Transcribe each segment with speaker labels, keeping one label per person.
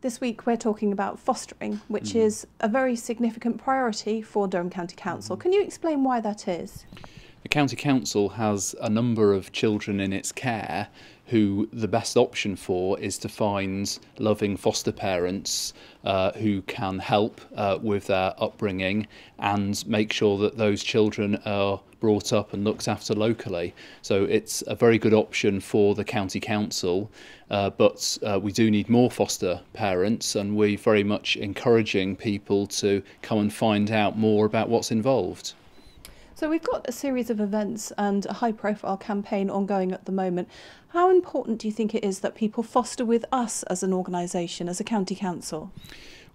Speaker 1: This week we're talking about fostering, which mm. is a very significant priority for Durham County Council. Mm. Can you explain why that is?
Speaker 2: The County Council has a number of children in its care who the best option for is to find loving foster parents uh, who can help uh, with their upbringing and make sure that those children are brought up and looked after locally. So it's a very good option for the county council, uh, but uh, we do need more foster parents, and we're very much encouraging people to come and find out more about what's involved.
Speaker 1: So we've got a series of events and a high profile campaign ongoing at the moment. How important do you think it is that people foster with us as an organisation, as a county council?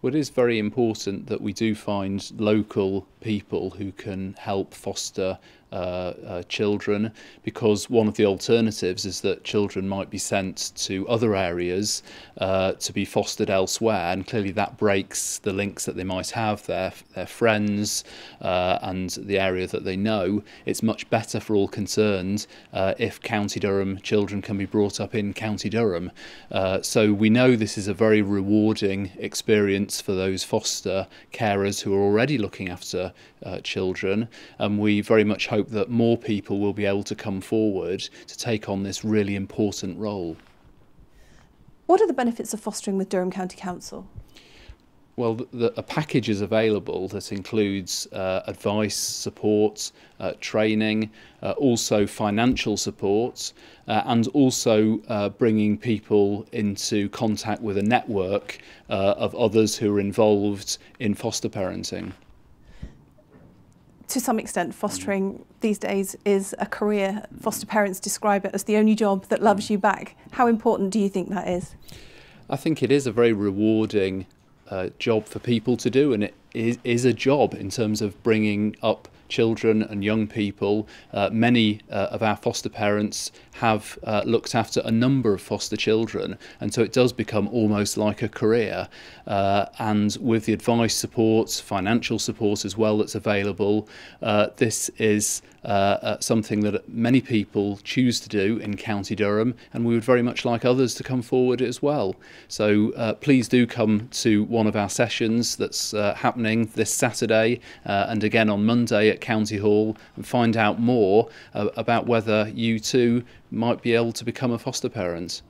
Speaker 2: Well, it is very important that we do find local people who can help foster uh, uh, children because one of the alternatives is that children might be sent to other areas uh, to be fostered elsewhere and clearly that breaks the links that they might have their their friends uh, and the area that they know. It's much better for all concerned if County Durham children can be brought up in County Durham. So we know this is a very rewarding experience for those foster carers who are already looking after children and we very much hope hope that more people will be able to come forward to take on this really important role.
Speaker 1: What are the benefits of fostering with Durham County Council?
Speaker 2: Well, the, the, a package is available that includes uh, advice, support, uh, training, uh, also financial support, uh, and also uh, bringing people into contact with a network uh, of others who are involved in foster parenting
Speaker 1: to some extent, fostering these days is a career. Foster parents describe it as the only job that loves you back. How important do you think that is?
Speaker 2: I think it is a very rewarding uh, job for people to do, and it is, is a job in terms of bringing up children and young people. Uh, many uh, of our foster parents have uh, looked after a number of foster children, and so it does become almost like a career. Uh, and with the advice support, financial support as well that's available, uh, this is uh, something that many people choose to do in County Durham, and we would very much like others to come forward as well. So please do come to one of our sessions that's happening this Saturday and again on Monday at County Hall and find out more uh, about whether you too might be able to become a foster parent.